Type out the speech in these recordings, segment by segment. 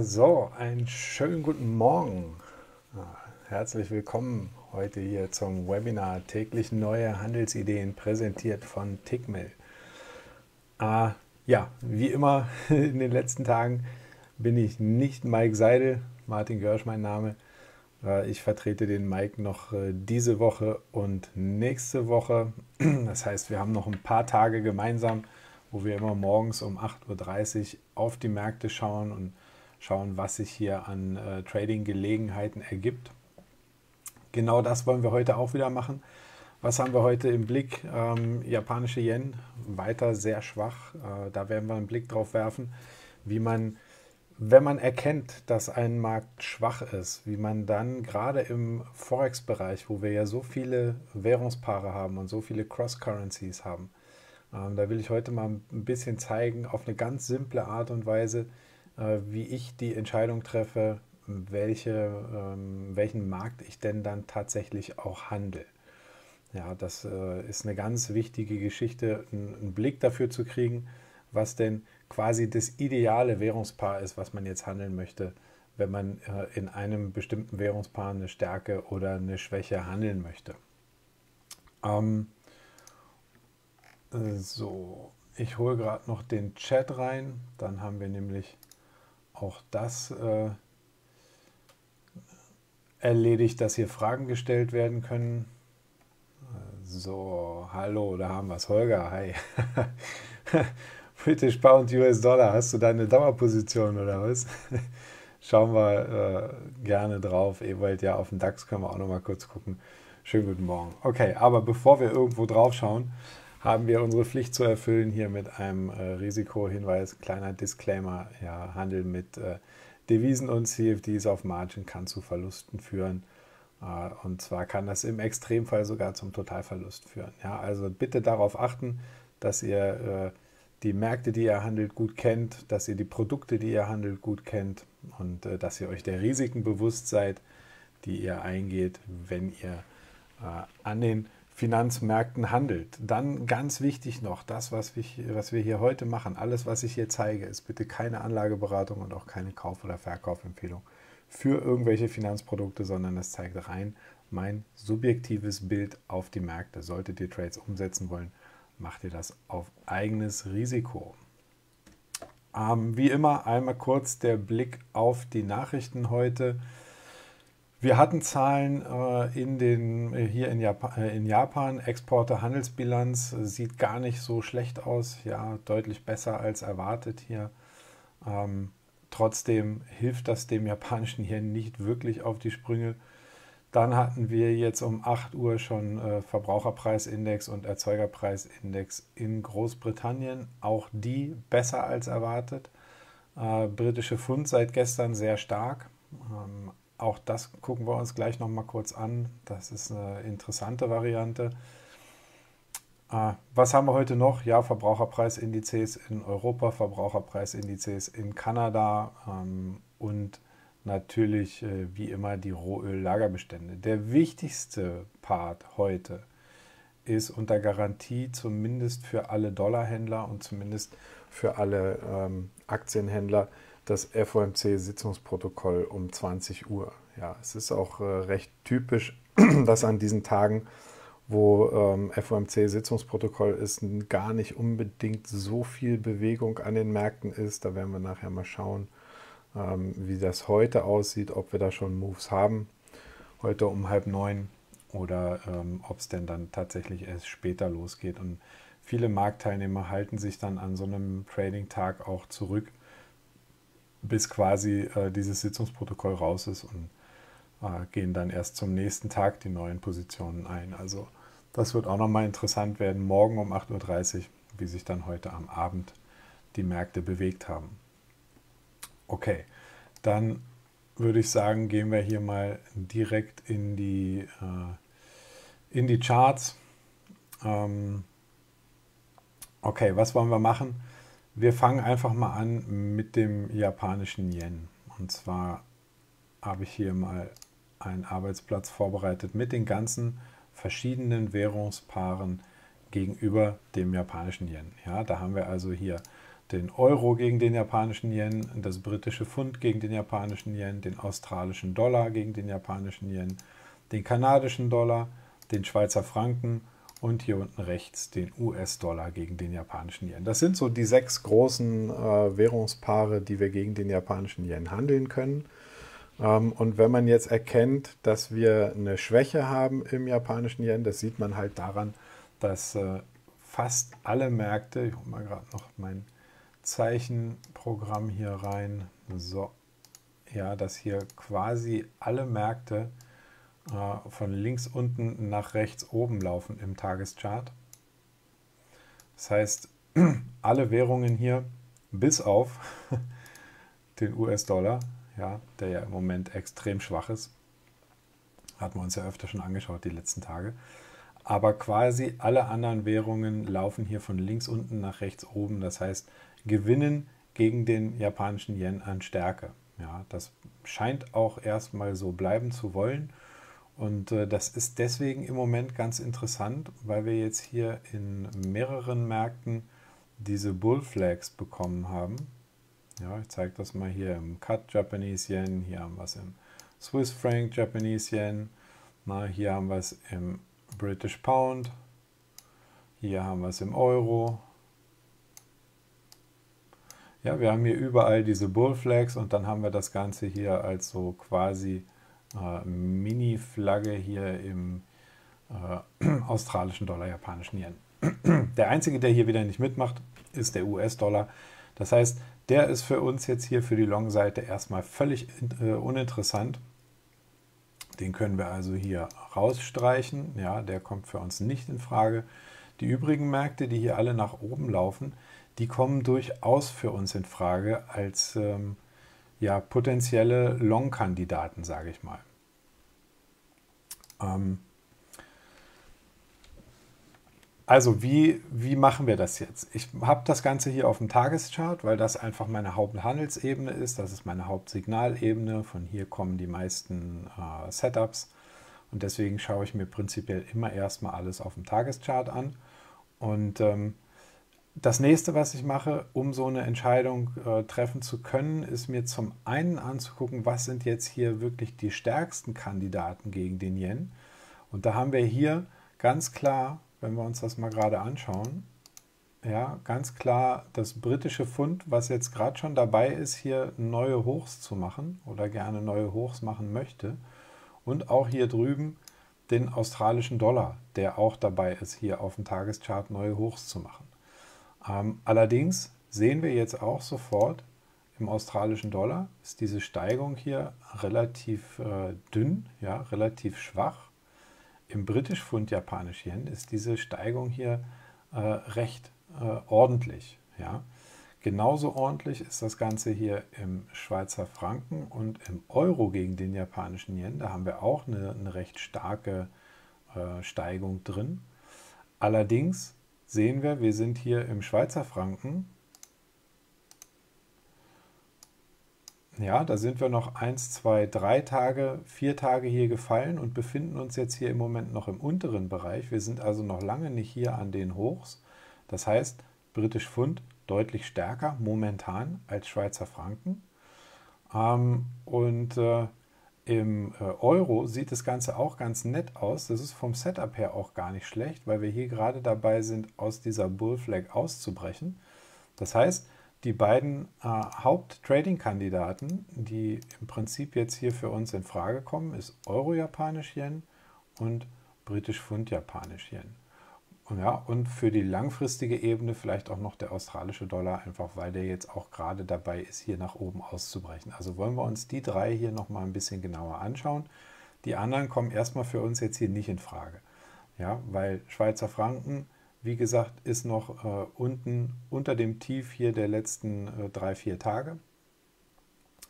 So, einen schönen guten Morgen. Herzlich willkommen heute hier zum Webinar täglich neue Handelsideen präsentiert von Tickmill. Äh, ja, wie immer in den letzten Tagen bin ich nicht Mike Seidel, Martin Görsch mein Name. Äh, ich vertrete den Mike noch äh, diese Woche und nächste Woche. Das heißt, wir haben noch ein paar Tage gemeinsam, wo wir immer morgens um 8.30 Uhr auf die Märkte schauen und schauen, was sich hier an äh, Trading-Gelegenheiten ergibt. Genau das wollen wir heute auch wieder machen. Was haben wir heute im Blick? Ähm, japanische Yen weiter sehr schwach. Äh, da werden wir einen Blick drauf werfen, wie man, wenn man erkennt, dass ein Markt schwach ist, wie man dann gerade im Forex-Bereich, wo wir ja so viele Währungspaare haben und so viele Cross-Currencies haben, ähm, da will ich heute mal ein bisschen zeigen, auf eine ganz simple Art und Weise, wie ich die Entscheidung treffe, welche, ähm, welchen Markt ich denn dann tatsächlich auch handle. Ja, das äh, ist eine ganz wichtige Geschichte, einen Blick dafür zu kriegen, was denn quasi das ideale Währungspaar ist, was man jetzt handeln möchte, wenn man äh, in einem bestimmten Währungspaar eine Stärke oder eine Schwäche handeln möchte. Ähm, so, ich hole gerade noch den Chat rein, dann haben wir nämlich auch das äh, erledigt, dass hier Fragen gestellt werden können. So, hallo, da haben wir es. Holger, hi. British Pound, US Dollar, hast du deine Dauerposition oder was? Schauen wir äh, gerne drauf. Ewald, ja, auf den DAX können wir auch noch mal kurz gucken. Schönen guten Morgen. Okay, aber bevor wir irgendwo drauf schauen, haben wir unsere Pflicht zu erfüllen hier mit einem äh, Risikohinweis, kleiner Disclaimer, ja, Handel mit äh, Devisen und CFDs auf Margin kann zu Verlusten führen. Äh, und zwar kann das im Extremfall sogar zum Totalverlust führen. Ja, also bitte darauf achten, dass ihr äh, die Märkte, die ihr handelt, gut kennt, dass ihr die Produkte, die ihr handelt, gut kennt und äh, dass ihr euch der Risiken bewusst seid, die ihr eingeht, wenn ihr äh, an den Finanzmärkten handelt. Dann ganz wichtig noch, das, was wir, was wir hier heute machen, alles, was ich hier zeige, ist bitte keine Anlageberatung und auch keine Kauf- oder Verkaufempfehlung für irgendwelche Finanzprodukte, sondern es zeigt rein mein subjektives Bild auf die Märkte. Solltet ihr Trades umsetzen wollen, macht ihr das auf eigenes Risiko. Ähm, wie immer einmal kurz der Blick auf die Nachrichten heute. Wir hatten Zahlen äh, in den, äh, hier in Japan, äh, in Japan, Exporte, Handelsbilanz, äh, sieht gar nicht so schlecht aus, ja, deutlich besser als erwartet hier. Ähm, trotzdem hilft das dem japanischen hier nicht wirklich auf die Sprünge. Dann hatten wir jetzt um 8 Uhr schon äh, Verbraucherpreisindex und Erzeugerpreisindex in Großbritannien, auch die besser als erwartet. Äh, britische Pfund seit gestern sehr stark. Ähm, auch das gucken wir uns gleich noch mal kurz an. Das ist eine interessante Variante. Ah, was haben wir heute noch? Ja, Verbraucherpreisindizes in Europa, Verbraucherpreisindizes in Kanada ähm, und natürlich äh, wie immer die Rohöl-Lagerbestände. Der wichtigste Part heute ist unter Garantie zumindest für alle Dollarhändler und zumindest für alle ähm, Aktienhändler das FOMC-Sitzungsprotokoll um 20 Uhr. Ja, es ist auch äh, recht typisch, dass an diesen Tagen, wo ähm, FOMC-Sitzungsprotokoll ist, gar nicht unbedingt so viel Bewegung an den Märkten ist. Da werden wir nachher mal schauen, ähm, wie das heute aussieht, ob wir da schon Moves haben. Heute um halb neun oder ähm, ob es denn dann tatsächlich erst später losgeht. Und viele Marktteilnehmer halten sich dann an so einem Trading-Tag auch zurück bis quasi äh, dieses Sitzungsprotokoll raus ist und äh, gehen dann erst zum nächsten Tag die neuen Positionen ein. Also das wird auch nochmal interessant werden, morgen um 8.30 Uhr, wie sich dann heute am Abend die Märkte bewegt haben. Okay, dann würde ich sagen, gehen wir hier mal direkt in die, äh, in die Charts. Ähm, okay, was wollen wir machen? Wir fangen einfach mal an mit dem japanischen Yen. Und zwar habe ich hier mal einen Arbeitsplatz vorbereitet mit den ganzen verschiedenen Währungspaaren gegenüber dem japanischen Yen. Ja, da haben wir also hier den Euro gegen den japanischen Yen, das britische Pfund gegen den japanischen Yen, den australischen Dollar gegen den japanischen Yen, den kanadischen Dollar, den Schweizer Franken und hier unten rechts den US-Dollar gegen den japanischen Yen. Das sind so die sechs großen äh, Währungspaare, die wir gegen den japanischen Yen handeln können. Ähm, und wenn man jetzt erkennt, dass wir eine Schwäche haben im japanischen Yen, das sieht man halt daran, dass äh, fast alle Märkte, ich hole mal gerade noch mein Zeichenprogramm hier rein, so, ja, dass hier quasi alle Märkte äh, von links unten nach rechts oben laufen im Tageschart. Das heißt, alle Währungen hier, bis auf den US-Dollar, ja, der ja im Moment extrem schwach ist, hatten wir uns ja öfter schon angeschaut die letzten Tage. Aber quasi alle anderen Währungen laufen hier von links unten nach rechts oben. Das heißt, gewinnen gegen den japanischen Yen an Stärke. Ja, das scheint auch erstmal so bleiben zu wollen. Und äh, das ist deswegen im Moment ganz interessant, weil wir jetzt hier in mehreren Märkten diese Bull Flags bekommen haben. Ja, ich zeige das mal hier im Cut Japanese Yen, hier haben wir es im Swiss Franc Japanese Yen, na, hier haben wir es im British Pound, hier haben wir es im Euro. Ja, wir haben hier überall diese Bull Flags und dann haben wir das Ganze hier als so quasi äh, Mini-Flagge hier im äh, australischen Dollar, japanischen Yen. Der einzige, der hier wieder nicht mitmacht, ist der US-Dollar. Das heißt, der ist für uns jetzt hier für die Long-Seite erstmal völlig äh, uninteressant. Den können wir also hier rausstreichen. Ja, der kommt für uns nicht in Frage. Die übrigen Märkte, die hier alle nach oben laufen, die kommen durchaus für uns in Frage als ähm, ja, potenzielle Long-Kandidaten, sage ich mal. Ähm, also wie, wie machen wir das jetzt? Ich habe das Ganze hier auf dem Tageschart, weil das einfach meine Haupthandelsebene ist. Das ist meine Hauptsignalebene. Von hier kommen die meisten äh, Setups. Und deswegen schaue ich mir prinzipiell immer erstmal alles auf dem Tageschart an. Und ähm, das nächste, was ich mache, um so eine Entscheidung äh, treffen zu können, ist mir zum einen anzugucken, was sind jetzt hier wirklich die stärksten Kandidaten gegen den Yen. Und da haben wir hier ganz klar, wenn wir uns das mal gerade anschauen, ja, ganz klar das britische Pfund, was jetzt gerade schon dabei ist, hier neue Hochs zu machen oder gerne neue Hochs machen möchte. Und auch hier drüben den australischen Dollar, der auch dabei ist, hier auf dem Tageschart neue Hochs zu machen. Ähm, allerdings sehen wir jetzt auch sofort, im australischen Dollar ist diese Steigung hier relativ äh, dünn, ja, relativ schwach. Im britisch Pfund Japanisch Yen ist diese Steigung hier äh, recht äh, ordentlich. Ja. Genauso ordentlich ist das Ganze hier im Schweizer Franken und im Euro gegen den japanischen Yen. Da haben wir auch eine, eine recht starke äh, Steigung drin. Allerdings sehen wir, wir sind hier im Schweizer Franken. Ja, da sind wir noch 1, 2, 3 Tage, 4 Tage hier gefallen und befinden uns jetzt hier im Moment noch im unteren Bereich. Wir sind also noch lange nicht hier an den Hochs. Das heißt, britisch Pfund deutlich stärker momentan als Schweizer Franken. Ähm, und äh, im äh, Euro sieht das Ganze auch ganz nett aus. Das ist vom Setup her auch gar nicht schlecht, weil wir hier gerade dabei sind, aus dieser Bullflag auszubrechen. Das heißt, die beiden äh, Haupt-Trading-Kandidaten, die im Prinzip jetzt hier für uns in Frage kommen, ist Euro-Japanisch-Yen und Britisch-Pfund-Japanisch-Yen. Ja, und für die langfristige Ebene vielleicht auch noch der australische Dollar, einfach weil der jetzt auch gerade dabei ist, hier nach oben auszubrechen. Also wollen wir uns die drei hier nochmal ein bisschen genauer anschauen. Die anderen kommen erstmal für uns jetzt hier nicht in Frage. Ja, weil Schweizer Franken, wie gesagt, ist noch äh, unten unter dem Tief hier der letzten äh, drei, vier Tage.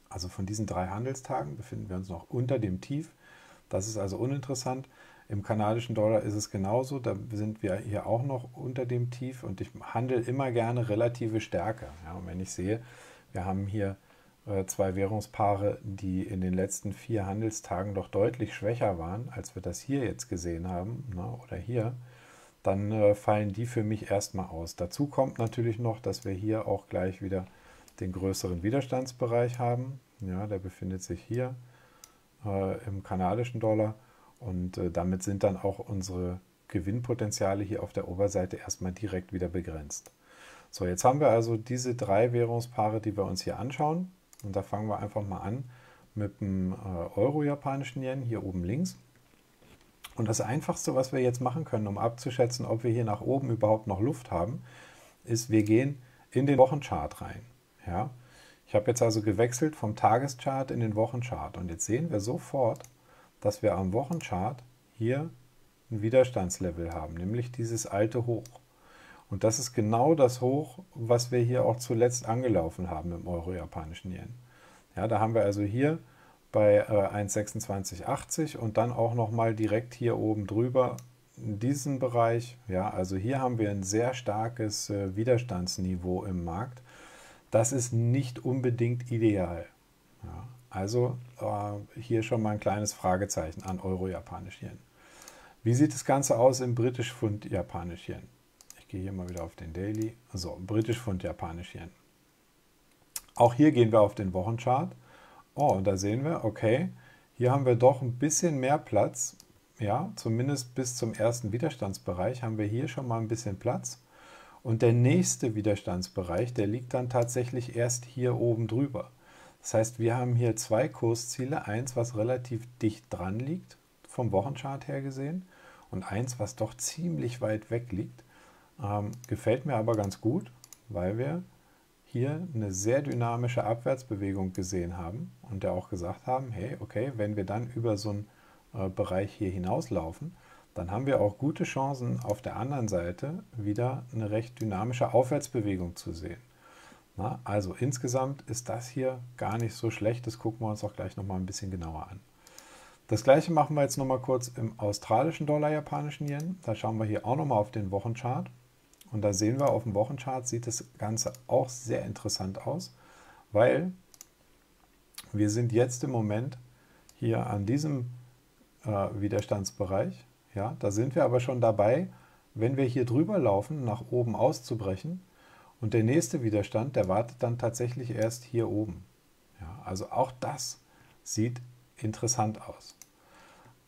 Also von diesen drei Handelstagen befinden wir uns noch unter dem Tief. Das ist also uninteressant. Im kanadischen Dollar ist es genauso, da sind wir hier auch noch unter dem Tief und ich handle immer gerne relative Stärke. Ja, und wenn ich sehe, wir haben hier äh, zwei Währungspaare, die in den letzten vier Handelstagen doch deutlich schwächer waren, als wir das hier jetzt gesehen haben, ne, oder hier, dann äh, fallen die für mich erstmal aus. Dazu kommt natürlich noch, dass wir hier auch gleich wieder den größeren Widerstandsbereich haben. Ja, der befindet sich hier äh, im kanadischen Dollar und äh, damit sind dann auch unsere Gewinnpotenziale hier auf der Oberseite erstmal direkt wieder begrenzt. So, jetzt haben wir also diese drei Währungspaare, die wir uns hier anschauen. Und da fangen wir einfach mal an mit dem äh, Euro-japanischen Yen hier oben links. Und das Einfachste, was wir jetzt machen können, um abzuschätzen, ob wir hier nach oben überhaupt noch Luft haben, ist, wir gehen in den Wochenchart rein. Ja? Ich habe jetzt also gewechselt vom Tageschart in den Wochenchart. Und jetzt sehen wir sofort, dass wir am Wochenchart hier ein Widerstandslevel haben, nämlich dieses alte Hoch. Und das ist genau das Hoch, was wir hier auch zuletzt angelaufen haben im Euro-japanischen Yen. Ja, da haben wir also hier bei äh, 1,2680 und dann auch nochmal direkt hier oben drüber in diesem Bereich. Ja, also hier haben wir ein sehr starkes äh, Widerstandsniveau im Markt. Das ist nicht unbedingt ideal. Ja, also äh, hier schon mal ein kleines Fragezeichen an Euro-Japanisch Yen. Wie sieht das Ganze aus im britisch Pfund Japanisch Yen? Ich gehe hier mal wieder auf den Daily. So, britisch Pfund Japanisch Yen. Auch hier gehen wir auf den Wochenchart. Oh, und da sehen wir, okay, hier haben wir doch ein bisschen mehr Platz. Ja, zumindest bis zum ersten Widerstandsbereich haben wir hier schon mal ein bisschen Platz. Und der nächste Widerstandsbereich, der liegt dann tatsächlich erst hier oben drüber. Das heißt, wir haben hier zwei Kursziele. Eins, was relativ dicht dran liegt, vom Wochenchart her gesehen. Und eins, was doch ziemlich weit weg liegt. Ähm, gefällt mir aber ganz gut, weil wir hier eine sehr dynamische Abwärtsbewegung gesehen haben und ja auch gesagt haben, hey, okay, wenn wir dann über so einen äh, Bereich hier hinauslaufen, dann haben wir auch gute Chancen auf der anderen Seite wieder eine recht dynamische Aufwärtsbewegung zu sehen. Na, also insgesamt ist das hier gar nicht so schlecht, das gucken wir uns auch gleich nochmal ein bisschen genauer an. Das gleiche machen wir jetzt nochmal kurz im australischen Dollar, japanischen Yen. Da schauen wir hier auch nochmal auf den Wochenchart. Und da sehen wir auf dem Wochenchart sieht das Ganze auch sehr interessant aus, weil wir sind jetzt im Moment hier an diesem äh, Widerstandsbereich. Ja, da sind wir aber schon dabei, wenn wir hier drüber laufen, nach oben auszubrechen. Und der nächste Widerstand, der wartet dann tatsächlich erst hier oben. Ja, also auch das sieht interessant aus.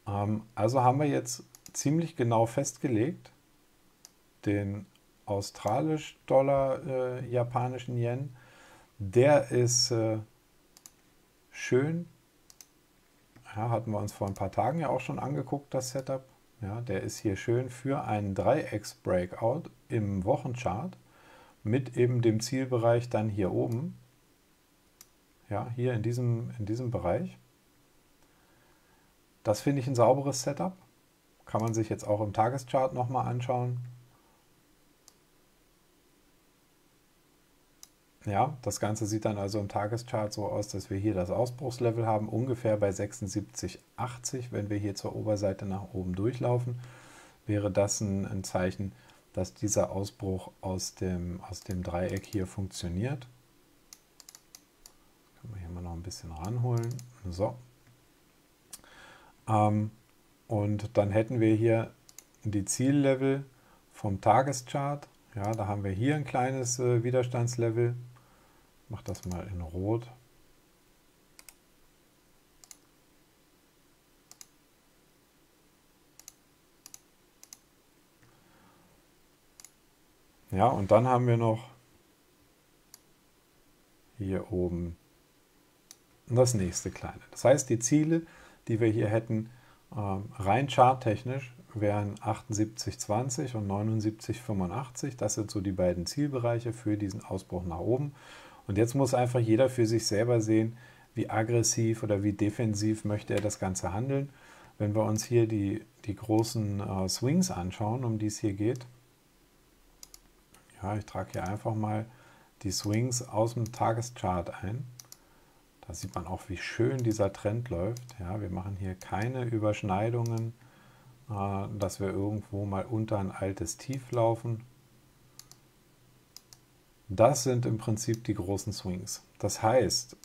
Ähm, also haben wir jetzt ziemlich genau festgelegt, den australisch-Dollar, äh, japanischen Yen. Der ist äh, schön. Ja, hatten wir uns vor ein paar Tagen ja auch schon angeguckt, das Setup. Ja, der ist hier schön für einen Dreiecks-Breakout im Wochenchart mit eben dem Zielbereich dann hier oben. Ja, hier in diesem, in diesem Bereich. Das finde ich ein sauberes Setup. Kann man sich jetzt auch im Tageschart nochmal anschauen. Ja, das Ganze sieht dann also im Tageschart so aus, dass wir hier das Ausbruchslevel haben, ungefähr bei 76,80. Wenn wir hier zur Oberseite nach oben durchlaufen, wäre das ein, ein Zeichen, dass dieser Ausbruch aus dem, aus dem Dreieck hier funktioniert. Können wir hier mal noch ein bisschen ranholen. So. Ähm, und dann hätten wir hier die Ziellevel vom Tageschart. Ja, da haben wir hier ein kleines äh, Widerstandslevel mache das mal in Rot. Ja, und dann haben wir noch hier oben das nächste kleine. Das heißt, die Ziele, die wir hier hätten, ähm, rein charttechnisch, wären 78,20 und 79,85. Das sind so die beiden Zielbereiche für diesen Ausbruch nach oben. Und jetzt muss einfach jeder für sich selber sehen, wie aggressiv oder wie defensiv möchte er das Ganze handeln. Wenn wir uns hier die, die großen äh, Swings anschauen, um die es hier geht. Ja, ich trage hier einfach mal die Swings aus dem Tageschart ein. Da sieht man auch, wie schön dieser Trend läuft. Ja, wir machen hier keine Überschneidungen, äh, dass wir irgendwo mal unter ein altes Tief laufen. Das sind im Prinzip die großen Swings. Das heißt,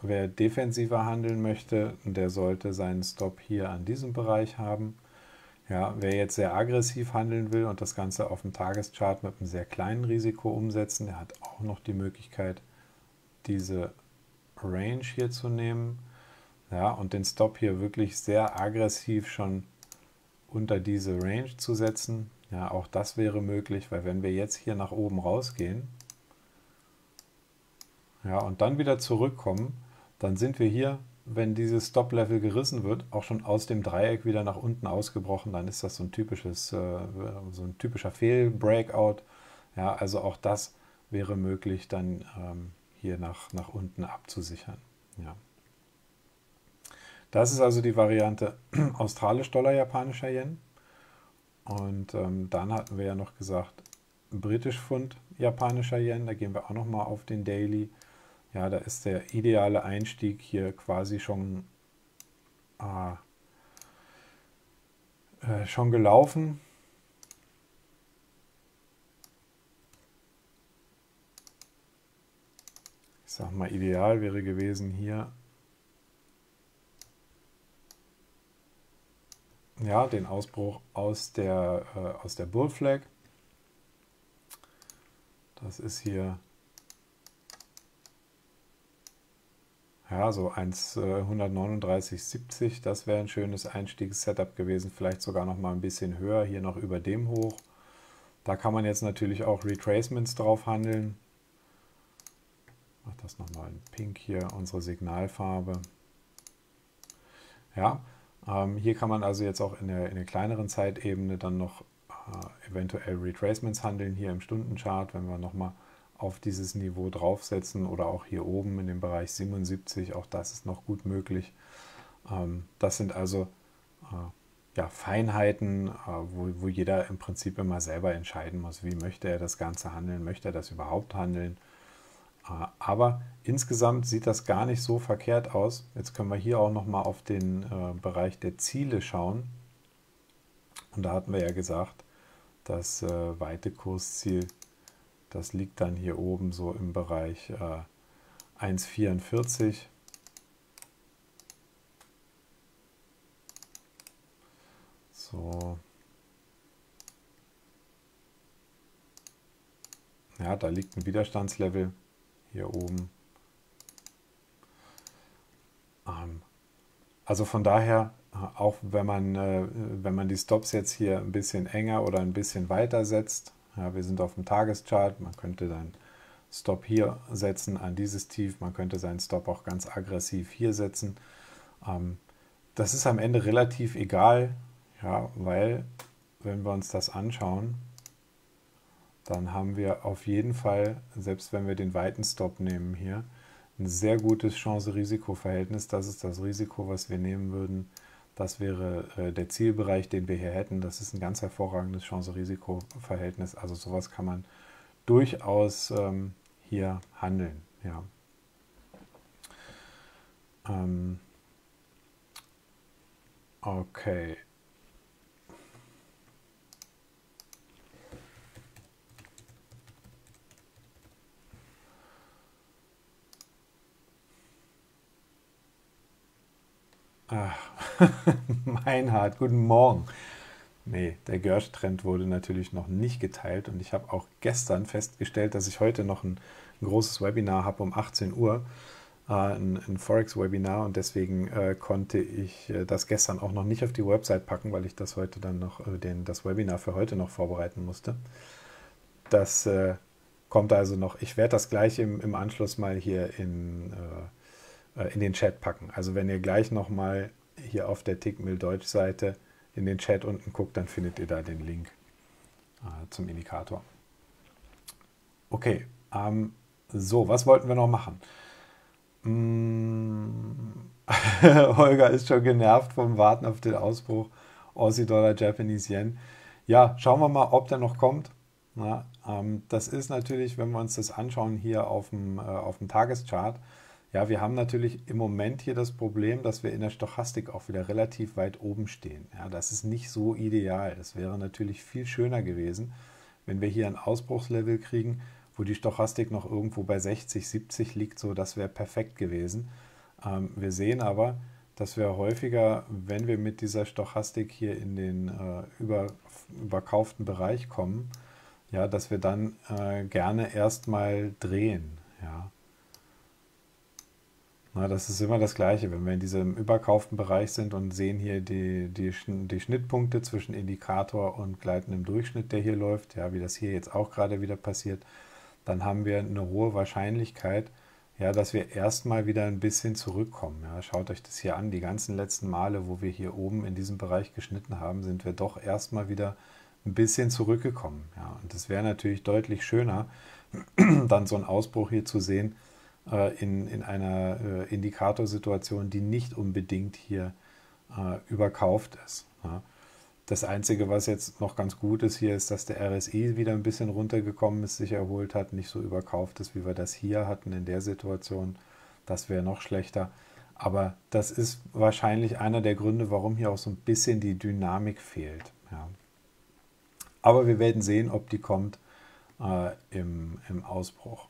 wer defensiver handeln möchte, der sollte seinen Stop hier an diesem Bereich haben. Ja, wer jetzt sehr aggressiv handeln will und das Ganze auf dem Tageschart mit einem sehr kleinen Risiko umsetzen, der hat auch noch die Möglichkeit, diese Range hier zu nehmen. Ja, und den Stop hier wirklich sehr aggressiv schon unter diese Range zu setzen. Ja, auch das wäre möglich, weil wenn wir jetzt hier nach oben rausgehen, ja, und dann wieder zurückkommen, dann sind wir hier, wenn dieses Stop-Level gerissen wird, auch schon aus dem Dreieck wieder nach unten ausgebrochen. Dann ist das so ein typisches, äh, so ein typischer Fehl-Breakout. Ja, also auch das wäre möglich, dann ähm, hier nach, nach unten abzusichern. Ja. Das ist also die Variante australisch-Dollar, japanischer Yen. Und ähm, dann hatten wir ja noch gesagt, britisch Pfund, japanischer Yen. Da gehen wir auch nochmal auf den Daily. Ja, da ist der ideale Einstieg hier quasi schon, äh, äh, schon gelaufen. Ich sag mal, ideal wäre gewesen hier ja, den Ausbruch aus der, äh, aus der Bull Flag. Das ist hier Ja, so 139,70, äh, das wäre ein schönes Einstiegssetup gewesen. Vielleicht sogar noch mal ein bisschen höher, hier noch über dem hoch. Da kann man jetzt natürlich auch Retracements drauf handeln. Ich mache das nochmal in Pink hier, unsere Signalfarbe. Ja, ähm, hier kann man also jetzt auch in der, in der kleineren Zeitebene dann noch äh, eventuell Retracements handeln, hier im Stundenchart, wenn wir nochmal mal auf dieses Niveau draufsetzen oder auch hier oben in dem Bereich 77, auch das ist noch gut möglich. Ähm, das sind also äh, ja, Feinheiten, äh, wo, wo jeder im Prinzip immer selber entscheiden muss, wie möchte er das Ganze handeln, möchte er das überhaupt handeln. Äh, aber insgesamt sieht das gar nicht so verkehrt aus. Jetzt können wir hier auch nochmal auf den Bereich der Ziele schauen. Und da hatten wir ja gesagt, das weite Kursziel das liegt dann hier oben so im Bereich äh, 1,44. So. Ja, da liegt ein Widerstandslevel hier oben. Ähm, also von daher, äh, auch wenn man, äh, wenn man die Stops jetzt hier ein bisschen enger oder ein bisschen weiter setzt, ja, wir sind auf dem Tageschart, man könnte dann Stop hier setzen an dieses Tief, man könnte seinen Stop auch ganz aggressiv hier setzen. Ähm, das ist am Ende relativ egal, ja, weil wenn wir uns das anschauen, dann haben wir auf jeden Fall, selbst wenn wir den weiten Stop nehmen hier, ein sehr gutes Chance-Risiko-Verhältnis. Das ist das Risiko, was wir nehmen würden, das wäre äh, der Zielbereich, den wir hier hätten. Das ist ein ganz hervorragendes Chance-Risiko-Verhältnis. Also sowas kann man durchaus ähm, hier handeln. Ja. Ähm, okay. Ach, Meinhard, guten Morgen. Nee, der Görsch-Trend wurde natürlich noch nicht geteilt und ich habe auch gestern festgestellt, dass ich heute noch ein, ein großes Webinar habe um 18 Uhr, äh, ein, ein Forex-Webinar und deswegen äh, konnte ich äh, das gestern auch noch nicht auf die Website packen, weil ich das heute dann noch, äh, den, das Webinar für heute noch vorbereiten musste. Das äh, kommt also noch, ich werde das gleich im, im Anschluss mal hier in äh, in den Chat packen. Also wenn ihr gleich nochmal hier auf der Tickmill Deutsch Seite in den Chat unten guckt, dann findet ihr da den Link äh, zum Indikator. Okay, ähm, so, was wollten wir noch machen? Hm, Holger ist schon genervt vom Warten auf den Ausbruch Aussie Dollar, Japanese Yen. Ja, schauen wir mal, ob der noch kommt. Na, ähm, das ist natürlich, wenn wir uns das anschauen hier auf dem, äh, auf dem Tageschart, ja, wir haben natürlich im Moment hier das Problem, dass wir in der Stochastik auch wieder relativ weit oben stehen. Ja, das ist nicht so ideal. Es wäre natürlich viel schöner gewesen, wenn wir hier ein Ausbruchslevel kriegen, wo die Stochastik noch irgendwo bei 60, 70 liegt. So, das wäre perfekt gewesen. Ähm, wir sehen aber, dass wir häufiger, wenn wir mit dieser Stochastik hier in den äh, über, überkauften Bereich kommen, ja, dass wir dann äh, gerne erstmal drehen. Ja. Na, das ist immer das Gleiche, wenn wir in diesem überkauften Bereich sind und sehen hier die, die, die Schnittpunkte zwischen Indikator und gleitendem Durchschnitt, der hier läuft, ja, wie das hier jetzt auch gerade wieder passiert, dann haben wir eine hohe Wahrscheinlichkeit, ja, dass wir erstmal wieder ein bisschen zurückkommen. Ja. Schaut euch das hier an, die ganzen letzten Male, wo wir hier oben in diesem Bereich geschnitten haben, sind wir doch erstmal wieder ein bisschen zurückgekommen. Ja. Und es wäre natürlich deutlich schöner, dann so einen Ausbruch hier zu sehen in, in einer äh, Indikatorsituation, die nicht unbedingt hier äh, überkauft ist. Das Einzige, was jetzt noch ganz gut ist hier, ist, dass der RSI wieder ein bisschen runtergekommen ist, sich erholt hat, nicht so überkauft ist, wie wir das hier hatten in der Situation. Das wäre noch schlechter. Aber das ist wahrscheinlich einer der Gründe, warum hier auch so ein bisschen die Dynamik fehlt. Ja. Aber wir werden sehen, ob die kommt äh, im, im Ausbruch.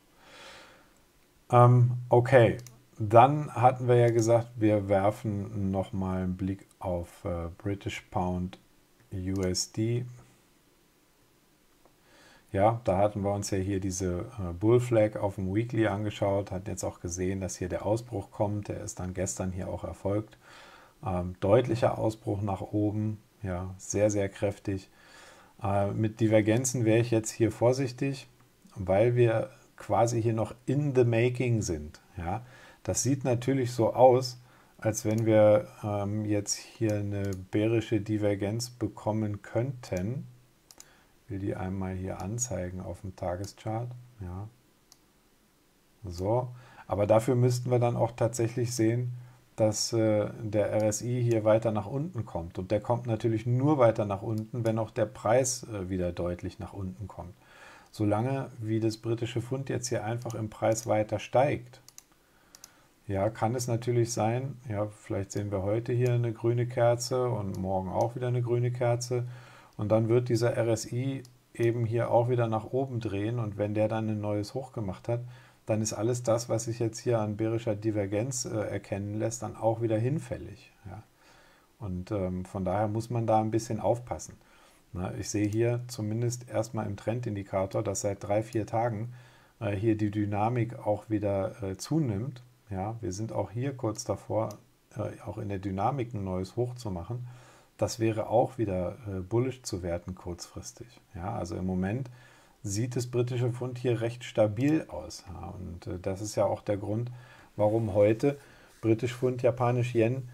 Ähm, okay, dann hatten wir ja gesagt, wir werfen nochmal einen Blick auf äh, British Pound USD. Ja, da hatten wir uns ja hier diese äh, Bull Flag auf dem Weekly angeschaut, hatten jetzt auch gesehen, dass hier der Ausbruch kommt. Der ist dann gestern hier auch erfolgt. Ähm, deutlicher Ausbruch nach oben, ja, sehr, sehr kräftig. Äh, mit Divergenzen wäre ich jetzt hier vorsichtig, weil wir quasi hier noch in the making sind. Ja, das sieht natürlich so aus, als wenn wir ähm, jetzt hier eine bärische Divergenz bekommen könnten. Ich will die einmal hier anzeigen auf dem Tageschart. Ja. So, aber dafür müssten wir dann auch tatsächlich sehen, dass äh, der RSI hier weiter nach unten kommt. Und der kommt natürlich nur weiter nach unten, wenn auch der Preis äh, wieder deutlich nach unten kommt. Solange wie das britische Pfund jetzt hier einfach im Preis weiter steigt, ja, kann es natürlich sein, ja, vielleicht sehen wir heute hier eine grüne Kerze und morgen auch wieder eine grüne Kerze und dann wird dieser RSI eben hier auch wieder nach oben drehen und wenn der dann ein neues Hoch gemacht hat, dann ist alles das, was sich jetzt hier an bärischer Divergenz äh, erkennen lässt, dann auch wieder hinfällig. Ja. Und ähm, von daher muss man da ein bisschen aufpassen. Na, ich sehe hier zumindest erstmal im Trendindikator, dass seit drei, vier Tagen äh, hier die Dynamik auch wieder äh, zunimmt ja, wir sind auch hier kurz davor, äh, auch in der Dynamik ein neues Hoch zu machen. Das wäre auch wieder äh, bullish zu werten kurzfristig. Ja, also im Moment sieht das britische Pfund hier recht stabil aus. Ja, und äh, das ist ja auch der Grund, warum heute britisch Pfund, japanisch Yen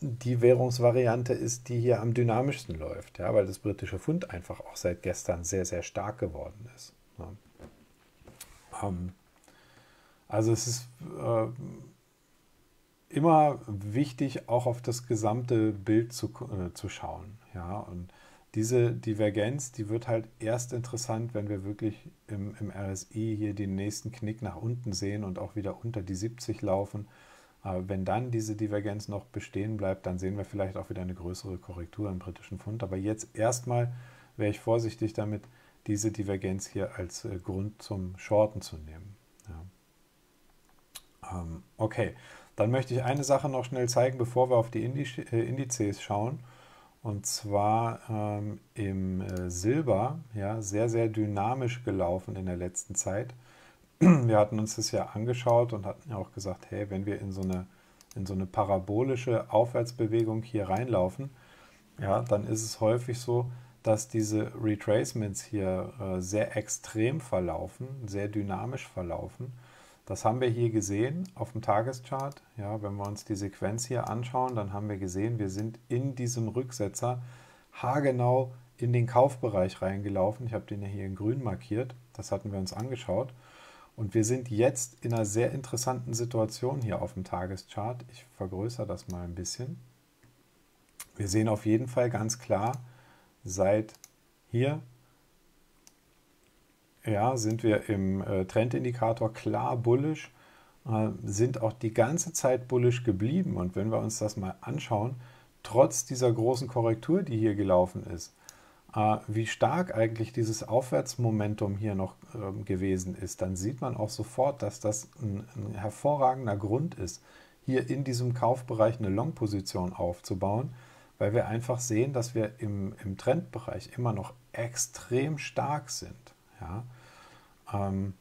die Währungsvariante ist, die hier am dynamischsten läuft. Ja, weil das britische Pfund einfach auch seit gestern sehr, sehr stark geworden ist. Ja. Ähm, also es ist äh, immer wichtig, auch auf das gesamte Bild zu, äh, zu schauen. Ja? Und diese Divergenz, die wird halt erst interessant, wenn wir wirklich im, im RSI hier den nächsten Knick nach unten sehen und auch wieder unter die 70 laufen. Äh, wenn dann diese Divergenz noch bestehen bleibt, dann sehen wir vielleicht auch wieder eine größere Korrektur im britischen Pfund. Aber jetzt erstmal wäre ich vorsichtig damit, diese Divergenz hier als äh, Grund zum Shorten zu nehmen. Ja. Ähm, okay, dann möchte ich eine Sache noch schnell zeigen, bevor wir auf die äh, Indizes schauen. Und zwar ähm, im äh, Silber, ja, sehr, sehr dynamisch gelaufen in der letzten Zeit. Wir hatten uns das ja angeschaut und hatten ja auch gesagt, hey, wenn wir in so eine, in so eine parabolische Aufwärtsbewegung hier reinlaufen, ja, dann ist es häufig so, dass diese Retracements hier äh, sehr extrem verlaufen, sehr dynamisch verlaufen. Das haben wir hier gesehen auf dem Tageschart. Ja, wenn wir uns die Sequenz hier anschauen, dann haben wir gesehen, wir sind in diesem Rücksetzer haargenau in den Kaufbereich reingelaufen. Ich habe den ja hier in grün markiert. Das hatten wir uns angeschaut. Und wir sind jetzt in einer sehr interessanten Situation hier auf dem Tageschart. Ich vergrößere das mal ein bisschen. Wir sehen auf jeden Fall ganz klar, seit hier ja, sind wir im äh, Trendindikator klar bullish, äh, sind auch die ganze Zeit bullish geblieben. Und wenn wir uns das mal anschauen, trotz dieser großen Korrektur, die hier gelaufen ist, wie stark eigentlich dieses Aufwärtsmomentum hier noch ähm, gewesen ist, dann sieht man auch sofort, dass das ein, ein hervorragender Grund ist, hier in diesem Kaufbereich eine Long-Position aufzubauen, weil wir einfach sehen, dass wir im, im Trendbereich immer noch extrem stark sind. Ja? Ähm,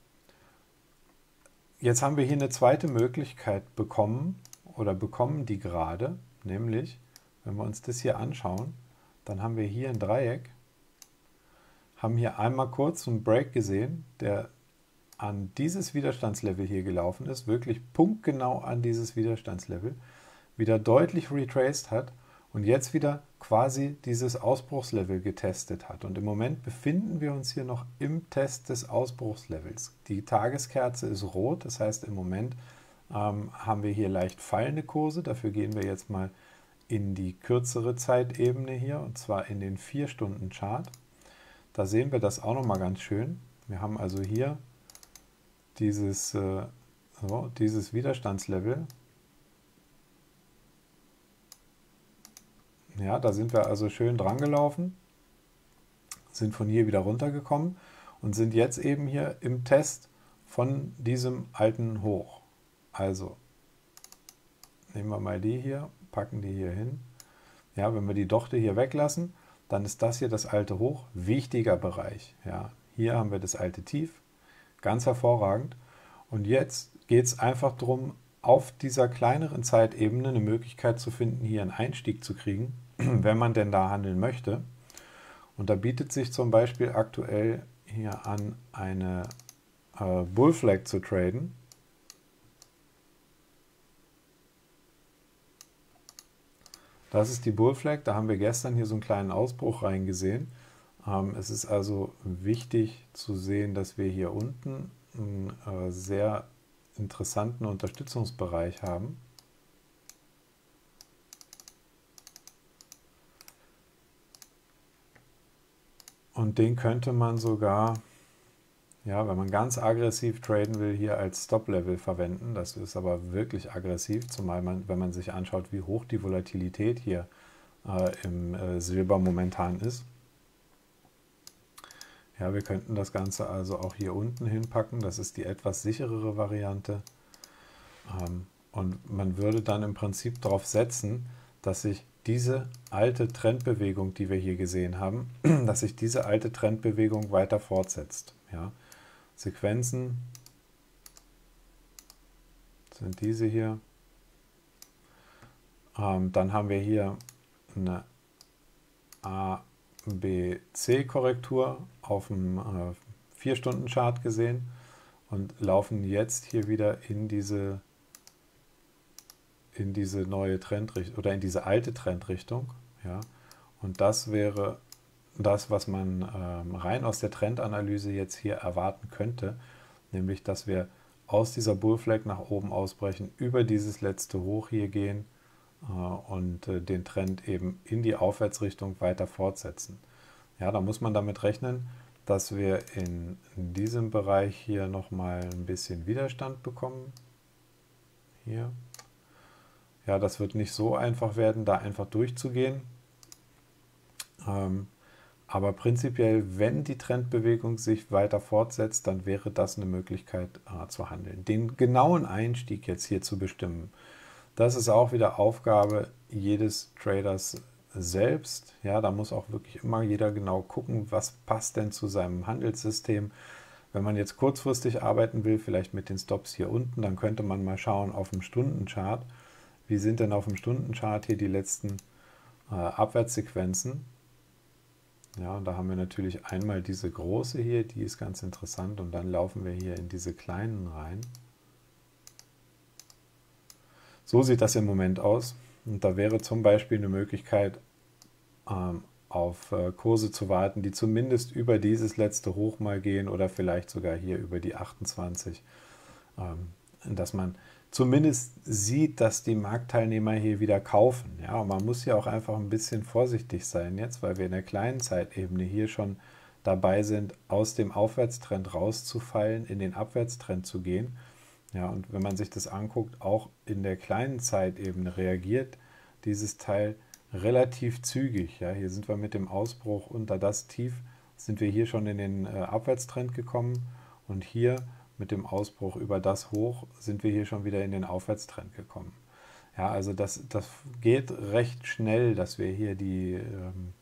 jetzt haben wir hier eine zweite Möglichkeit bekommen oder bekommen die gerade, nämlich, wenn wir uns das hier anschauen, dann haben wir hier ein Dreieck, haben hier einmal kurz einen Break gesehen, der an dieses Widerstandslevel hier gelaufen ist, wirklich punktgenau an dieses Widerstandslevel, wieder deutlich retraced hat und jetzt wieder quasi dieses Ausbruchslevel getestet hat. Und im Moment befinden wir uns hier noch im Test des Ausbruchslevels. Die Tageskerze ist rot, das heißt im Moment ähm, haben wir hier leicht fallende Kurse. Dafür gehen wir jetzt mal in die kürzere Zeitebene hier und zwar in den 4-Stunden-Chart. Da sehen wir das auch nochmal ganz schön. Wir haben also hier dieses, äh, so, dieses Widerstandslevel. Ja, da sind wir also schön dran gelaufen, sind von hier wieder runtergekommen und sind jetzt eben hier im Test von diesem alten Hoch. Also nehmen wir mal die hier, packen die hier hin. Ja, wenn wir die Dochte hier weglassen, dann ist das hier das alte Hoch, wichtiger Bereich. Ja, hier haben wir das alte Tief, ganz hervorragend. Und jetzt geht es einfach darum, auf dieser kleineren Zeitebene eine Möglichkeit zu finden, hier einen Einstieg zu kriegen, wenn man denn da handeln möchte. Und da bietet sich zum Beispiel aktuell hier an, eine äh, Bullflag zu traden. Das ist die Bullflag, da haben wir gestern hier so einen kleinen Ausbruch reingesehen. Ähm, es ist also wichtig zu sehen, dass wir hier unten einen äh, sehr interessanten Unterstützungsbereich haben. Und den könnte man sogar ja, wenn man ganz aggressiv traden will, hier als Stop-Level verwenden. Das ist aber wirklich aggressiv, zumal man, wenn man sich anschaut, wie hoch die Volatilität hier äh, im äh, Silber momentan ist. Ja, wir könnten das Ganze also auch hier unten hinpacken. Das ist die etwas sicherere Variante. Ähm, und man würde dann im Prinzip darauf setzen, dass sich diese alte Trendbewegung, die wir hier gesehen haben, dass sich diese alte Trendbewegung weiter fortsetzt. Ja. Sequenzen sind diese hier. Ähm, dann haben wir hier eine ABC-Korrektur auf dem äh, 4-Stunden-Chart gesehen und laufen jetzt hier wieder in diese in diese neue Trendrichtung oder in diese alte Trendrichtung. Ja. Und das wäre das, was man ähm, rein aus der Trendanalyse jetzt hier erwarten könnte, nämlich dass wir aus dieser Bullflag nach oben ausbrechen, über dieses letzte Hoch hier gehen äh, und äh, den Trend eben in die Aufwärtsrichtung weiter fortsetzen. Ja, da muss man damit rechnen, dass wir in, in diesem Bereich hier nochmal ein bisschen Widerstand bekommen. Hier. Ja, das wird nicht so einfach werden, da einfach durchzugehen. Ähm, aber prinzipiell, wenn die Trendbewegung sich weiter fortsetzt, dann wäre das eine Möglichkeit äh, zu handeln. Den genauen Einstieg jetzt hier zu bestimmen, das ist auch wieder Aufgabe jedes Traders selbst. Ja, da muss auch wirklich immer jeder genau gucken, was passt denn zu seinem Handelssystem. Wenn man jetzt kurzfristig arbeiten will, vielleicht mit den Stops hier unten, dann könnte man mal schauen auf dem Stundenchart. Wie sind denn auf dem Stundenchart hier die letzten äh, Abwärtssequenzen? Ja, da haben wir natürlich einmal diese große hier, die ist ganz interessant und dann laufen wir hier in diese kleinen rein. So sieht das im Moment aus und da wäre zum Beispiel eine Möglichkeit, ähm, auf äh, Kurse zu warten, die zumindest über dieses letzte Hoch mal gehen oder vielleicht sogar hier über die 28, ähm, dass man zumindest sieht, dass die Marktteilnehmer hier wieder kaufen. Ja, und man muss hier auch einfach ein bisschen vorsichtig sein jetzt, weil wir in der kleinen Zeitebene hier schon dabei sind, aus dem Aufwärtstrend rauszufallen, in den Abwärtstrend zu gehen. Ja, und wenn man sich das anguckt, auch in der kleinen Zeitebene reagiert dieses Teil relativ zügig. Ja, hier sind wir mit dem Ausbruch unter das Tief, sind wir hier schon in den äh, Abwärtstrend gekommen und hier mit dem Ausbruch über das Hoch sind wir hier schon wieder in den Aufwärtstrend gekommen. Ja, also das, das geht recht schnell, dass wir hier die, ähm,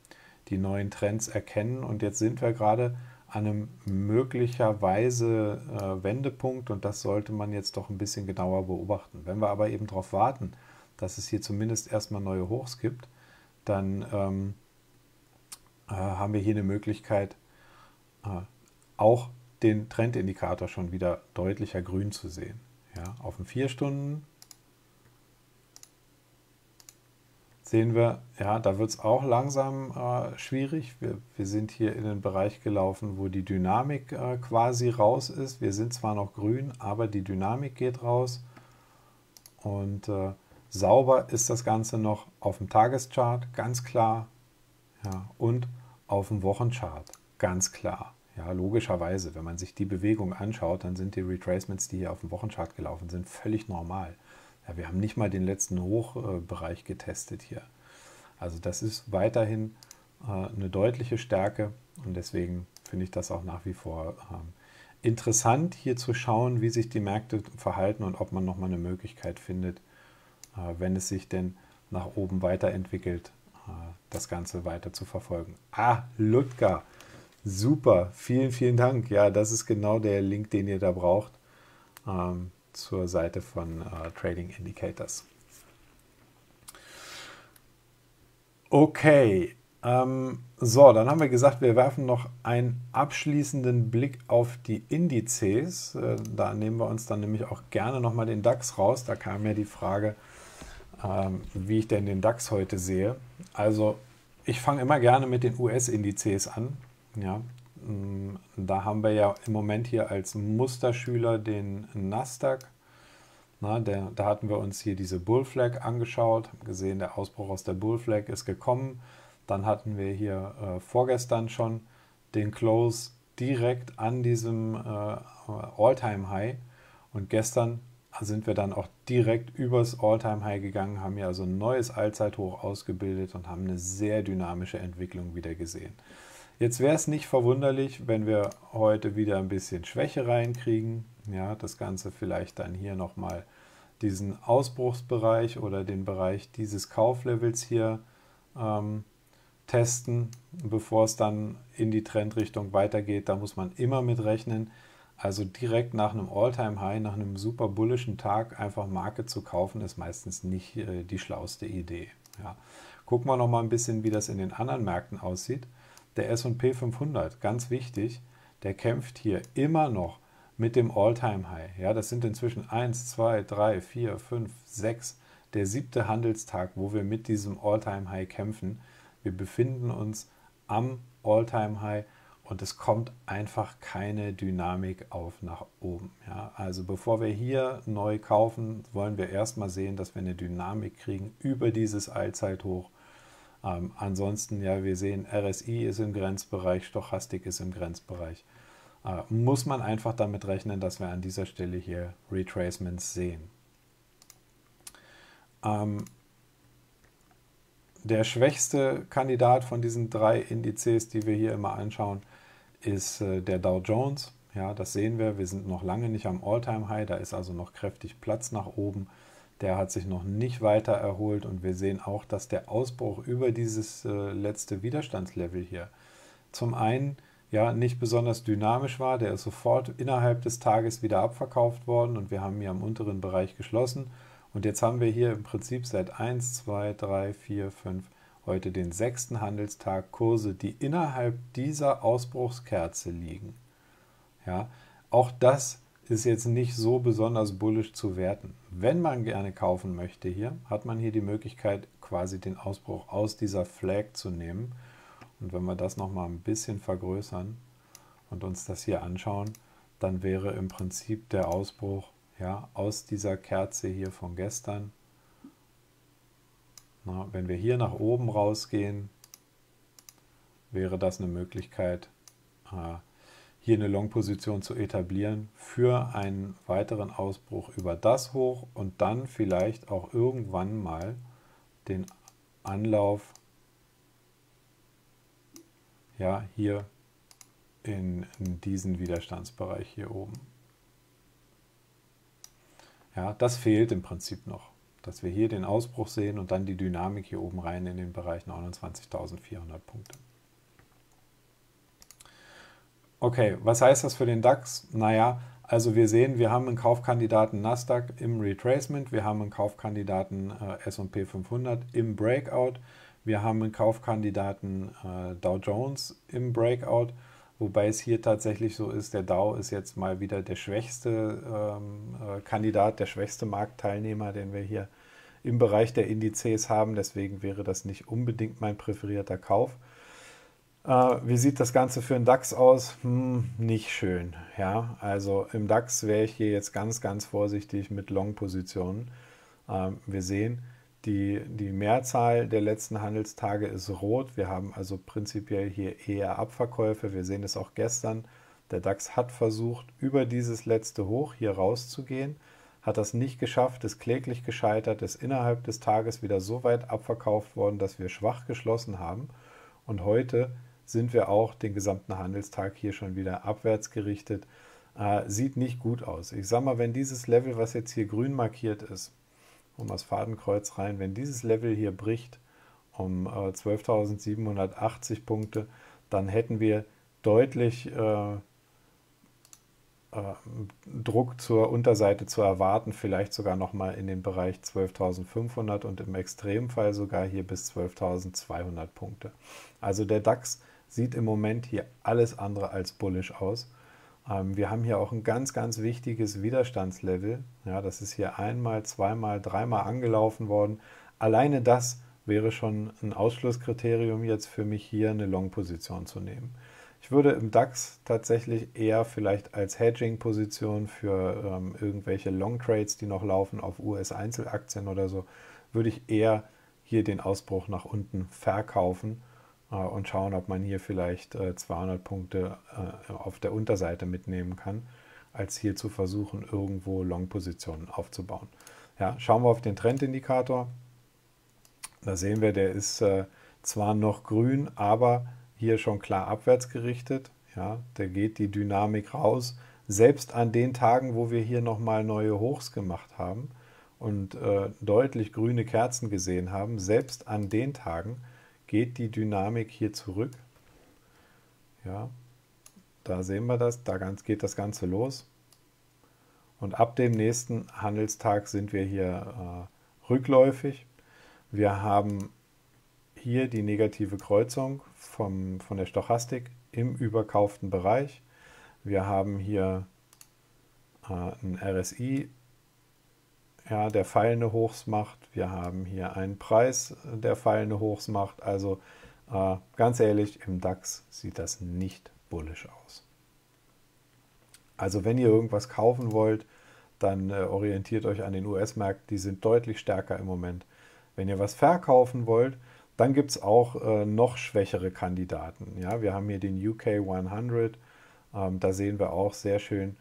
die neuen Trends erkennen. Und jetzt sind wir gerade an einem möglicherweise äh, Wendepunkt und das sollte man jetzt doch ein bisschen genauer beobachten. Wenn wir aber eben darauf warten, dass es hier zumindest erstmal neue Hochs gibt, dann ähm, äh, haben wir hier eine Möglichkeit, äh, auch den Trendindikator schon wieder deutlicher grün zu sehen. Ja, auf den 4 Stunden sehen wir, ja, da wird es auch langsam äh, schwierig. Wir, wir, sind hier in den Bereich gelaufen, wo die Dynamik äh, quasi raus ist. Wir sind zwar noch grün, aber die Dynamik geht raus. Und äh, sauber ist das Ganze noch auf dem Tageschart, ganz klar. Ja, und auf dem Wochenchart, ganz klar. Ja, logischerweise, wenn man sich die Bewegung anschaut, dann sind die Retracements, die hier auf dem Wochenchart gelaufen sind, völlig normal. Ja, wir haben nicht mal den letzten Hochbereich getestet hier. Also das ist weiterhin äh, eine deutliche Stärke und deswegen finde ich das auch nach wie vor ähm, interessant, hier zu schauen, wie sich die Märkte verhalten und ob man nochmal eine Möglichkeit findet, äh, wenn es sich denn nach oben weiterentwickelt, äh, das Ganze weiter zu verfolgen. Ah, Ludger, super, vielen, vielen Dank. Ja, das ist genau der Link, den ihr da braucht. Ähm, zur Seite von äh, Trading Indicators. Okay, ähm, so, dann haben wir gesagt, wir werfen noch einen abschließenden Blick auf die Indizes. Äh, da nehmen wir uns dann nämlich auch gerne nochmal den DAX raus. Da kam ja die Frage, ähm, wie ich denn den DAX heute sehe. Also ich fange immer gerne mit den US-Indizes an. Ja, Mm, da haben wir ja im Moment hier als Musterschüler den Nasdaq. Na, der, da hatten wir uns hier diese Bullflag angeschaut, gesehen, der Ausbruch aus der Bullflag ist gekommen. Dann hatten wir hier äh, vorgestern schon den Close direkt an diesem äh, All-Time-High und gestern sind wir dann auch direkt übers All-Time-High gegangen, haben hier also ein neues Allzeithoch ausgebildet und haben eine sehr dynamische Entwicklung wieder gesehen. Jetzt wäre es nicht verwunderlich, wenn wir heute wieder ein bisschen Schwäche reinkriegen. Ja, das Ganze vielleicht dann hier nochmal diesen Ausbruchsbereich oder den Bereich dieses Kauflevels hier ähm, testen, bevor es dann in die Trendrichtung weitergeht. Da muss man immer mit rechnen. Also direkt nach einem All-Time-High, nach einem super bullischen Tag einfach Marke zu kaufen, ist meistens nicht äh, die schlauste Idee. Ja. Gucken wir noch mal ein bisschen, wie das in den anderen Märkten aussieht. Der S&P 500, ganz wichtig, der kämpft hier immer noch mit dem All-Time-High. Ja, das sind inzwischen 1, 2, 3, 4, 5, 6, der siebte Handelstag, wo wir mit diesem All-Time-High kämpfen. Wir befinden uns am All-Time-High und es kommt einfach keine Dynamik auf nach oben. Ja, also bevor wir hier neu kaufen, wollen wir erstmal sehen, dass wir eine Dynamik kriegen über dieses Allzeithoch ähm, ansonsten, ja, wir sehen, RSI ist im Grenzbereich, Stochastik ist im Grenzbereich. Äh, muss man einfach damit rechnen, dass wir an dieser Stelle hier Retracements sehen. Ähm, der schwächste Kandidat von diesen drei Indizes, die wir hier immer anschauen, ist äh, der Dow Jones. Ja, das sehen wir. Wir sind noch lange nicht am All-Time-High. Da ist also noch kräftig Platz nach oben. Der hat sich noch nicht weiter erholt und wir sehen auch, dass der Ausbruch über dieses äh, letzte Widerstandslevel hier zum einen ja nicht besonders dynamisch war. Der ist sofort innerhalb des Tages wieder abverkauft worden und wir haben hier am unteren Bereich geschlossen. Und jetzt haben wir hier im Prinzip seit 1, 2, 3, 4, 5, heute den sechsten Handelstag Kurse, die innerhalb dieser Ausbruchskerze liegen. Ja, auch das ist jetzt nicht so besonders bullisch zu werten. Wenn man gerne kaufen möchte hier, hat man hier die Möglichkeit, quasi den Ausbruch aus dieser Flag zu nehmen. Und wenn wir das nochmal ein bisschen vergrößern und uns das hier anschauen, dann wäre im Prinzip der Ausbruch ja, aus dieser Kerze hier von gestern. Na, wenn wir hier nach oben rausgehen, wäre das eine Möglichkeit, äh, hier eine Long-Position zu etablieren für einen weiteren Ausbruch über das hoch und dann vielleicht auch irgendwann mal den Anlauf ja, hier in, in diesen Widerstandsbereich hier oben. Ja, das fehlt im Prinzip noch. dass wir hier den Ausbruch sehen und dann die Dynamik hier oben rein in den Bereich 29.400 Punkte. Okay, was heißt das für den DAX? Naja, also wir sehen, wir haben einen Kaufkandidaten Nasdaq im Retracement, wir haben einen Kaufkandidaten äh, S&P 500 im Breakout, wir haben einen Kaufkandidaten äh, Dow Jones im Breakout, wobei es hier tatsächlich so ist, der Dow ist jetzt mal wieder der schwächste ähm, äh, Kandidat, der schwächste Marktteilnehmer, den wir hier im Bereich der Indizes haben. Deswegen wäre das nicht unbedingt mein präferierter Kauf. Äh, wie sieht das Ganze für den DAX aus? Hm, nicht schön. Ja, also im DAX wäre ich hier jetzt ganz, ganz vorsichtig mit Long-Positionen. Äh, wir sehen, die, die Mehrzahl der letzten Handelstage ist rot. Wir haben also prinzipiell hier eher Abverkäufe. Wir sehen es auch gestern. Der DAX hat versucht, über dieses letzte Hoch hier rauszugehen, hat das nicht geschafft, ist kläglich gescheitert, ist innerhalb des Tages wieder so weit abverkauft worden, dass wir schwach geschlossen haben. Und heute sind wir auch den gesamten Handelstag hier schon wieder abwärts gerichtet. Äh, sieht nicht gut aus. Ich sage mal, wenn dieses Level, was jetzt hier grün markiert ist, um das Fadenkreuz rein, wenn dieses Level hier bricht um äh, 12.780 Punkte, dann hätten wir deutlich äh, äh, Druck zur Unterseite zu erwarten, vielleicht sogar nochmal in den Bereich 12.500 und im Extremfall sogar hier bis 12.200 Punkte. Also der DAX sieht im Moment hier alles andere als bullish aus. Ähm, wir haben hier auch ein ganz, ganz wichtiges Widerstandslevel. Ja, das ist hier einmal, zweimal, dreimal angelaufen worden. Alleine das wäre schon ein Ausschlusskriterium jetzt für mich hier eine Long-Position zu nehmen. Ich würde im DAX tatsächlich eher vielleicht als Hedging-Position für ähm, irgendwelche Long-Trades, die noch laufen auf US-Einzelaktien oder so, würde ich eher hier den Ausbruch nach unten verkaufen und schauen, ob man hier vielleicht äh, 200 Punkte äh, auf der Unterseite mitnehmen kann, als hier zu versuchen, irgendwo Long-Positionen aufzubauen. Ja, schauen wir auf den Trendindikator. Da sehen wir, der ist äh, zwar noch grün, aber hier schon klar abwärts gerichtet. Ja, da geht die Dynamik raus. Selbst an den Tagen, wo wir hier nochmal neue Hochs gemacht haben und äh, deutlich grüne Kerzen gesehen haben, selbst an den Tagen geht die Dynamik hier zurück. Ja, da sehen wir das, da ganz, geht das Ganze los. Und ab dem nächsten Handelstag sind wir hier äh, rückläufig. Wir haben hier die negative Kreuzung vom, von der Stochastik im überkauften Bereich. Wir haben hier äh, ein RSI ja, der fallende Hochs macht. Wir haben hier einen Preis, der fallende Hochs macht. Also äh, ganz ehrlich, im DAX sieht das nicht bullisch aus. Also wenn ihr irgendwas kaufen wollt, dann äh, orientiert euch an den US-Märkten, die sind deutlich stärker im Moment. Wenn ihr was verkaufen wollt, dann gibt es auch äh, noch schwächere Kandidaten. Ja, wir haben hier den UK 100, ähm, da sehen wir auch sehr schön,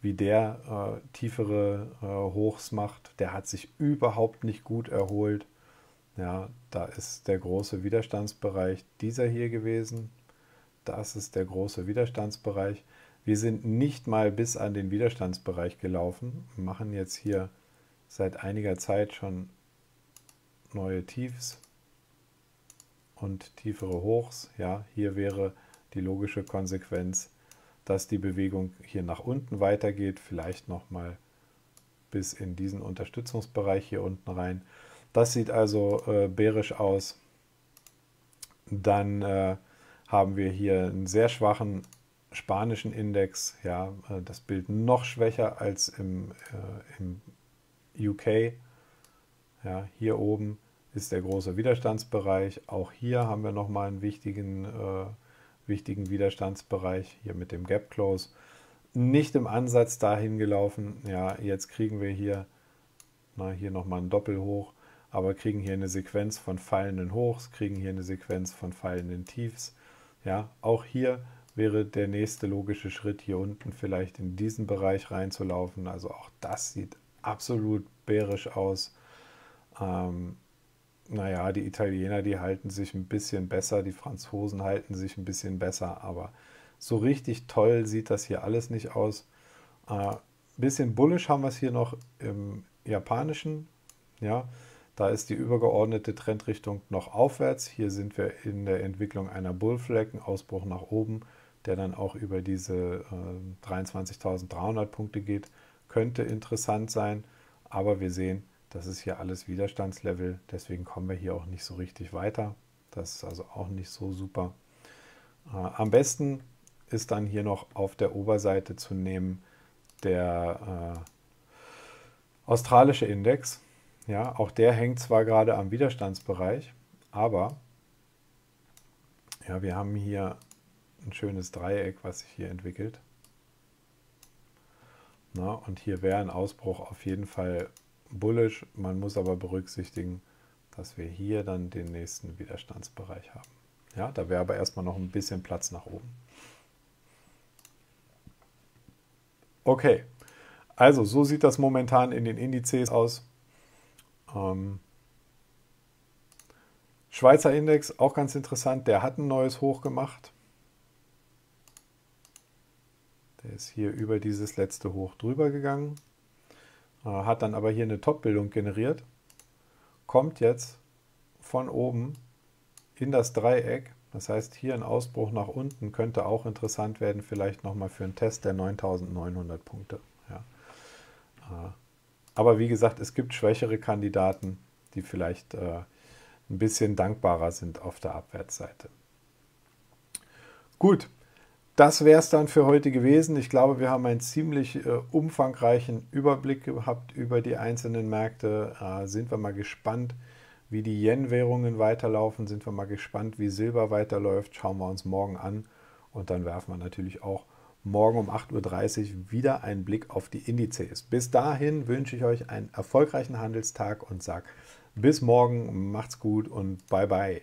wie der äh, tiefere äh, Hochs macht. Der hat sich überhaupt nicht gut erholt. Ja, da ist der große Widerstandsbereich dieser hier gewesen. Das ist der große Widerstandsbereich. Wir sind nicht mal bis an den Widerstandsbereich gelaufen, Wir machen jetzt hier seit einiger Zeit schon neue Tiefs und tiefere Hochs. Ja, hier wäre die logische Konsequenz, dass die Bewegung hier nach unten weitergeht, vielleicht nochmal bis in diesen Unterstützungsbereich hier unten rein. Das sieht also äh, bärisch aus. Dann äh, haben wir hier einen sehr schwachen spanischen Index. Ja, äh, das Bild noch schwächer als im, äh, im UK. Ja, hier oben ist der große Widerstandsbereich. Auch hier haben wir nochmal einen wichtigen äh, wichtigen Widerstandsbereich hier mit dem Gap Close. Nicht im Ansatz dahin gelaufen. Ja, jetzt kriegen wir hier, na, hier nochmal ein Doppelhoch, aber kriegen hier eine Sequenz von fallenden Hochs, kriegen hier eine Sequenz von fallenden Tiefs. Ja, auch hier wäre der nächste logische Schritt hier unten vielleicht in diesen Bereich reinzulaufen. Also auch das sieht absolut bärisch aus. Ähm, naja, die Italiener, die halten sich ein bisschen besser, die Franzosen halten sich ein bisschen besser, aber so richtig toll sieht das hier alles nicht aus. Ein äh, bisschen bullisch haben wir es hier noch im japanischen Ja, da ist die übergeordnete Trendrichtung noch aufwärts. Hier sind wir in der Entwicklung einer Bullflag, Ausbruch nach oben, der dann auch über diese äh, 23.300 Punkte geht. Könnte interessant sein, aber wir sehen, das ist hier alles Widerstandslevel, deswegen kommen wir hier auch nicht so richtig weiter. Das ist also auch nicht so super. Äh, am besten ist dann hier noch auf der Oberseite zu nehmen der äh, australische Index. Ja, auch der hängt zwar gerade am Widerstandsbereich, aber ja, wir haben hier ein schönes Dreieck, was sich hier entwickelt. Na, und hier wäre ein Ausbruch auf jeden Fall bullish. Man muss aber berücksichtigen, dass wir hier dann den nächsten Widerstandsbereich haben. Ja, da wäre aber erstmal noch ein bisschen Platz nach oben. Okay, also so sieht das momentan in den Indizes aus. Ähm, Schweizer Index, auch ganz interessant, der hat ein neues Hoch gemacht. Der ist hier über dieses letzte Hoch drüber gegangen, hat dann aber hier eine Top-Bildung generiert, kommt jetzt von oben in das Dreieck. Das heißt, hier ein Ausbruch nach unten könnte auch interessant werden, vielleicht nochmal für einen Test der 9900 Punkte. Ja. Äh, aber wie gesagt, es gibt schwächere Kandidaten, die vielleicht äh, ein bisschen dankbarer sind auf der Abwärtsseite. Gut, das wäre es dann für heute gewesen. Ich glaube, wir haben einen ziemlich äh, umfangreichen Überblick gehabt über die einzelnen Märkte. Äh, sind wir mal gespannt, wie die Yen-Währungen weiterlaufen. Sind wir mal gespannt, wie Silber weiterläuft. Schauen wir uns morgen an. Und dann werfen wir natürlich auch morgen um 8.30 Uhr wieder einen Blick auf die Indizes. Bis dahin wünsche ich euch einen erfolgreichen Handelstag und sage bis morgen, macht's gut und bye bye.